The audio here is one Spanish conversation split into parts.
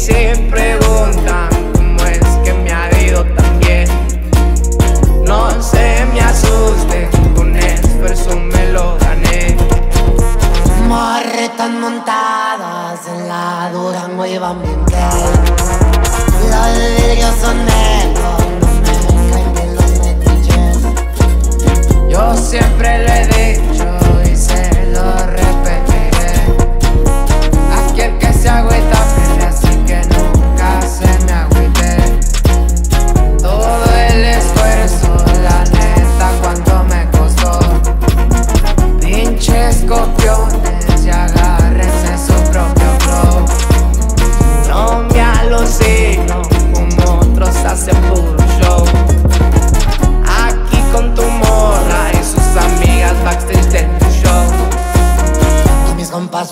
se preguntan cómo es que me ha ido tan bien. No se me asusten, con esfuerzo me lo gané. Morretas montadas en la Durango iban bien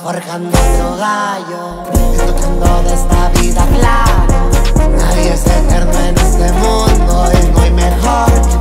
forjando otro gallo, disfrutando de esta vida, claro. Nadie es eterno en este mundo y no hay mejor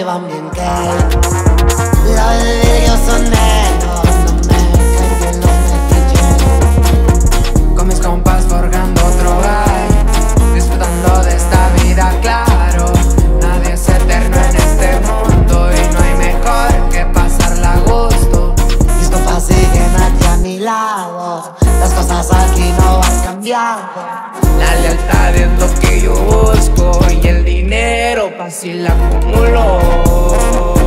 llevan bien que los vidrios son negros La lealtad es lo que yo busco Y el dinero fácil acumulo.